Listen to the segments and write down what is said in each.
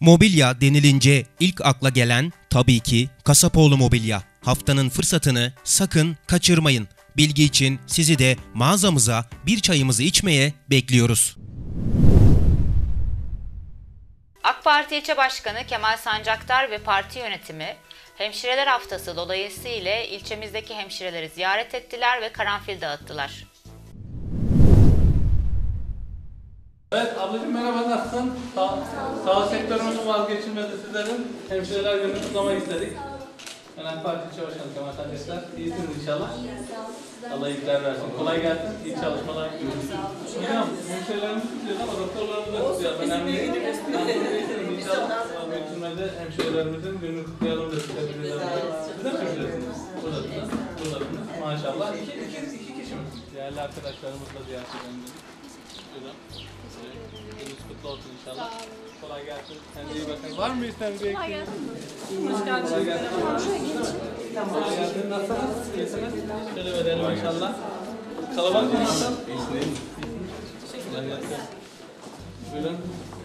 Mobilya denilince ilk akla gelen tabii ki Kasapoğlu Mobilya. Haftanın fırsatını sakın kaçırmayın. Bilgi için sizi de mağazamıza bir çayımızı içmeye bekliyoruz. AK Parti İlçe Başkanı Kemal Sancaktar ve parti yönetimi Hemşireler Haftası dolayısıyla ilçemizdeki hemşireleri ziyaret ettiler ve karanfil dağıttılar. Ablacığım merhaba nasılsın? Sağ, sağlık sektörümüzün vazgeçilmezi sizlerin hemşireler günü kutlamak istedik. Ben AK Parti İlçe Başkanı Kemal Sancaktar. İyisiniz inşallah. Allah iyilikler versin. Kolay gelsin. İyi çalışmalar. Hocam hemşirelerimizi kutluyoruz ama doktorlarımızı da kutluyoruz. Önemli değil. İyisiniz inşallah. Hemşirelerimizin gününü kutlayalım da size. Siz de mi hemşiresiniz? Buradasınız. Buradasınız. Maşallah. İki, iki, iki kişi mi? Değerli arkadaşlarımızla ziyaret edelim Buyurun. Gününüz kutlu olsun inşallah. Kolay gelsin. Kendinize iyi bakın. Var mı bir Kolay gelsin. Hoş geldiniz. Kolay gelsin. Kolay gelsin. Nasılsınız? İyisiniz? Şöyle verelim inşallah. Kalabalık mı nasıl? İyisiniz. Kolay gelsin. Buyurun.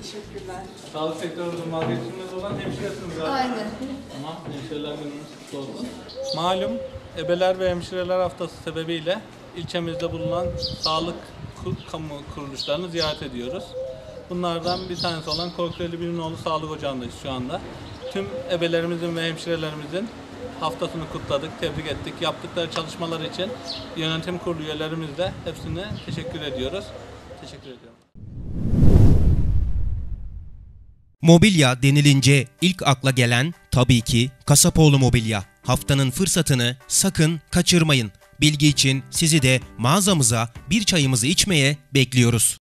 Teşekkürler. Sağlık sektörümüzün vazgeçilmez olan hemşiresiniz zaten. Aynen. Tamam. Hemşireler günümüz kutlu olsun. Malum Ebeler ve Hemşireler Haftası sebebiyle ilçemizde bulunan sağlık kamu kuruluşlarını ziyaret ediyoruz. Bunlardan bir tanesi olan Korkuteli Birinoğlu Sağlık Ocağı'ndayız şu anda. Tüm ebelerimizin ve hemşirelerimizin haftasını kutladık, tebrik ettik. Yaptıkları çalışmalar için yönetim kurulu üyelerimizle hepsine teşekkür ediyoruz. Teşekkür ediyorum. Mobilya denilince ilk akla gelen tabii ki Kasapoğlu Mobilya. Haftanın fırsatını sakın kaçırmayın. Bilgi için sizi de mağazamıza bir çayımızı içmeye bekliyoruz.